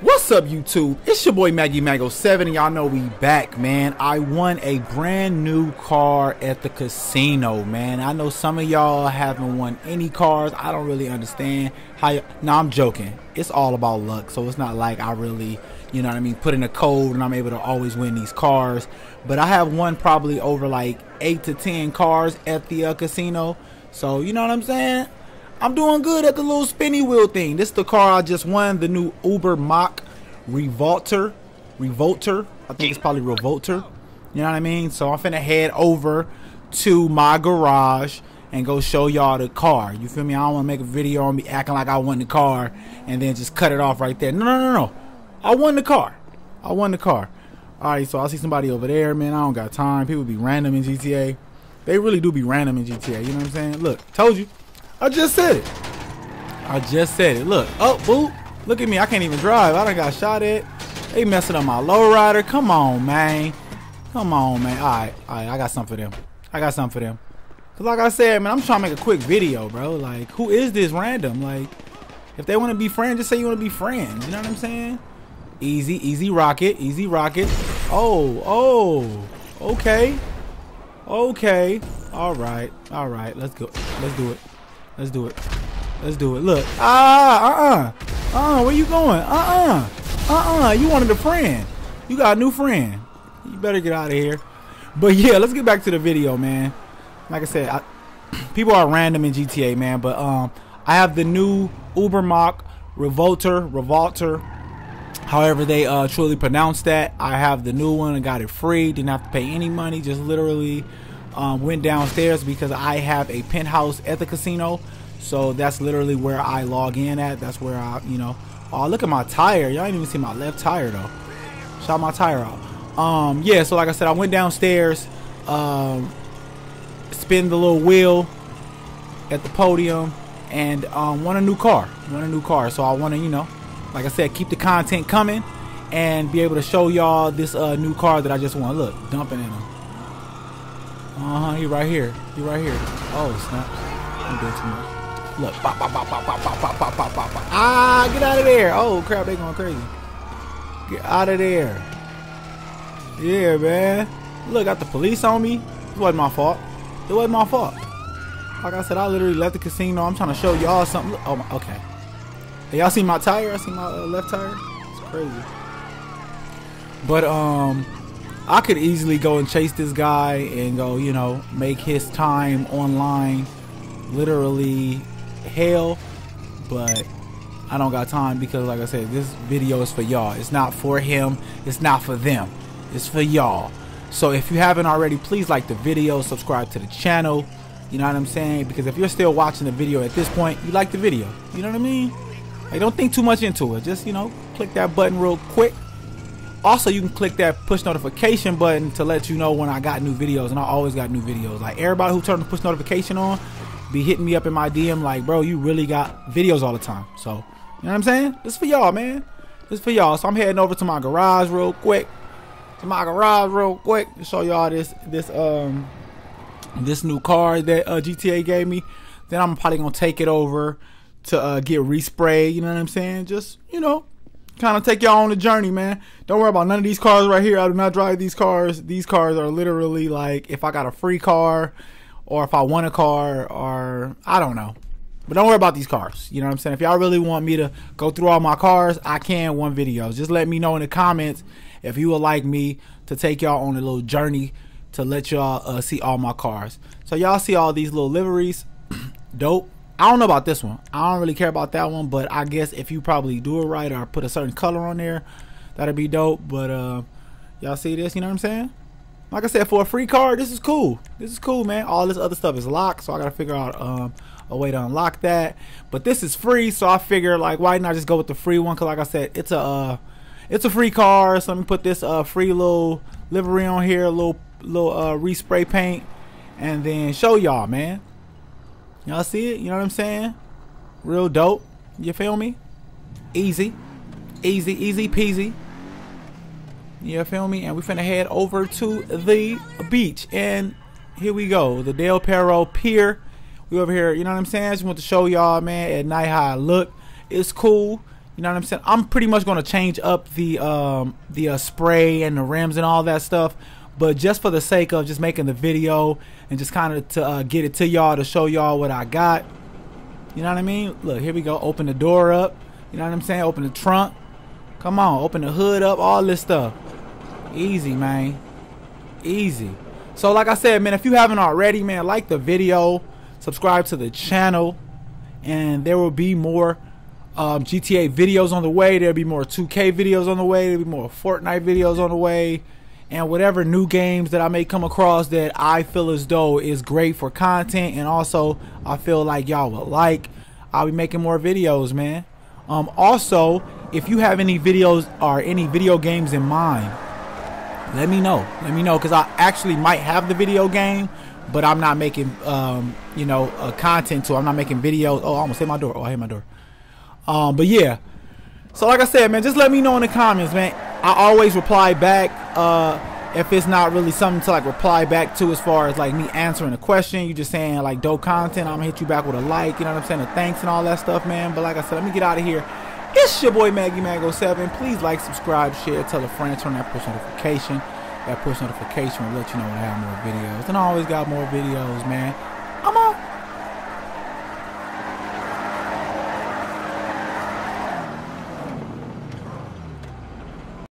What's up, YouTube? It's your boy MaggyMag07, and y'all know we back, man. I won a brand new car at the casino, man. I know some of y'all haven't won any cars. I don't really understand how. Y- no, I'm joking. It's all about luck, so it's not like I really, you know what I mean, put in a code and I'm able to always win these cars. But I have won probably over like eight to ten cars at the uh, casino, so you know what I'm saying. I'm doing good at the little spinny wheel thing. This is the car I just won, the new Ubermacht Revolter. Revolter. I think it's probably Revolter. You know what I mean? So I'm finna head over to my garage and go show y'all the car. You feel me? I don't wanna make a video on me acting like I won the car and then just cut it off right there. No, no, no, no. I won the car. I won the car. Alright, so I see somebody over there, man. I don't got time. People be random in GTA. They really do be random in GTA. You know what I'm saying? Look, told you. I just said it. I just said it. Look. Oh, boo. Look at me. I can't even drive. I done got shot at. They messing up my lowrider. Come on, man. Come on, man. All right. All right. I got something for them. I got something for them. Because like I said, man, I'm trying to make a quick video, bro. Like, who is this random? Like, if they want to be friends, just say you want to be friends. You know what I'm saying? Easy, easy rocket. Easy rocket. Oh, oh. Okay. Okay. All right. All right. Let's go. Let's do it. Let's do it. Let's do it. Look. Ah, uh-uh. Uh, where you going? Uh-uh. Uh-uh. You wanted a friend. You got a new friend. You better get out of here. But yeah, let's get back to the video, man. Like I said, I, people are random in GTA, man. But um, I have the new Ubermacht Revolter, Revolter, however they uh, truly pronounce that. I have the new one. I got it free. Didn't have to pay any money. Just literally um, went downstairs because I have a penthouse at the casino. So that's literally where I log in at. That's where I, you know. Oh, look at my tire. Y'all ain't even see my left tire though. Shot my tire out. Um, yeah. So like I said, I went downstairs, um, spin the little wheel at the podium, and um, want a new car. Want a new car. So I want to, you know, like I said, keep the content coming and be able to show y'all this uh, new car that I just want. Look, dumping in them. Uh huh. He right here. He right here. Oh snap! I'm doing too much. Look. Bop, bop, bop, bop, bop, bop, bop, bop, bop, bop. Ah! Get out of there! Oh crap! They going crazy. Get out of there. Yeah, man. Look, got the police on me. It wasn't my fault. It wasn't my fault. Like I said, I literally left the casino. I'm trying to show y'all something. Oh my. Okay. Hey, y'all see my tire? I see my uh, left tire. It's crazy. But um. I could easily go and chase this guy and go, you know, make his time online literally hell, but I don't got time because like I said, this video is for y'all. It's not for him, it's not for them. It's for y'all. So if you haven't already, please like the video, subscribe to the channel. You know what I'm saying? Because if you're still watching the video at this point, you like the video. You know what I mean? Like don't think too much into it. Just, you know, click that button real quick also you can click that push notification button to let you know when I got new videos and I always got new videos. Like everybody who turned the push notification on be hitting me up in my DM like bro you really got videos all the time. So you know what I'm saying? This for y'all man. This for y'all. So I'm heading over to my garage real quick. To my garage real quick to show y'all this this um this new car that uh, GTA gave me. Then I'm probably gonna take it over to uh, get resprayed you know what I'm saying? Just you know kind of take y'all on the journey, man. Don't worry about none of these cars right here. I do not drive these cars. These cars are literally like if I got a free car or if I want a car or I don't know. But don't worry about these cars. You know what I'm saying? If y'all really want me to go through all my cars, I can one video. Just let me know in the comments if you would like me to take y'all on a little journey to let y'all uh, see all my cars. So y'all see all these little liveries. Dope. I don't know about this one. I don't really care about that one, but I guess if you probably do it right or put a certain color on there, that'd be dope. But uh y'all see this, you know what I'm saying? Like I said, for a free card, this is cool. This is cool, man. All this other stuff is locked, so I gotta figure out um a way to unlock that. But this is free, so I figure like why not just go with the free one? Cause like I said, it's a uh, it's a free car. So let me put this uh free little livery on here, a little little uh respray paint, and then show y'all, man. Y'all see it? You know what I'm saying? Real dope. You feel me? Easy. Easy, easy peasy. You feel me? And we finna head over to the beach. And here we go. The Del Perro Pier. We over here, you know what I'm saying? I just want to show y'all, man, at night how I look. It's cool. You know what I'm saying? I'm pretty much gonna change up the um, the uh, spray and the rims and all that stuff. But just for the sake of just making the video and just kind of to uh, get it to y'all to show y'all what I got. You know what I mean? Look, here we go. Open the door up. You know what I'm saying? Open the trunk. Come on, open the hood up. All this stuff. Easy, man. Easy. So like I said, man, if you haven't already, man, like the video, subscribe to the channel, and there will be more um, GTA videos on the way. There'll be more 2K videos on the way. There'll be more Fortnite videos on the way. And whatever new games that I may come across that I feel as though is great for content and also I feel like y'all will like, I'll be making more videos, man. Um, also, if you have any videos or any video games in mind, let me know. Let me know because I actually might have the video game, but I'm not making, um, you know, content to. I'm not making videos. Oh, I almost hit my door. Oh, I hit my door. Um, but yeah. So like I said, man, just let me know in the comments, man. I always reply back. Uh, if it's not really something to like reply back to as far as like me answering a question, you just saying like dope content, I'm gonna hit you back with a like, you know what I'm saying, a thanks and all that stuff, man. But like I said, let me get out of here. It's your boy MaggyMag07. Please like, subscribe, share, tell a friend, turn that push notification. That push notification will let you know when I have more videos. And I always got more videos, man.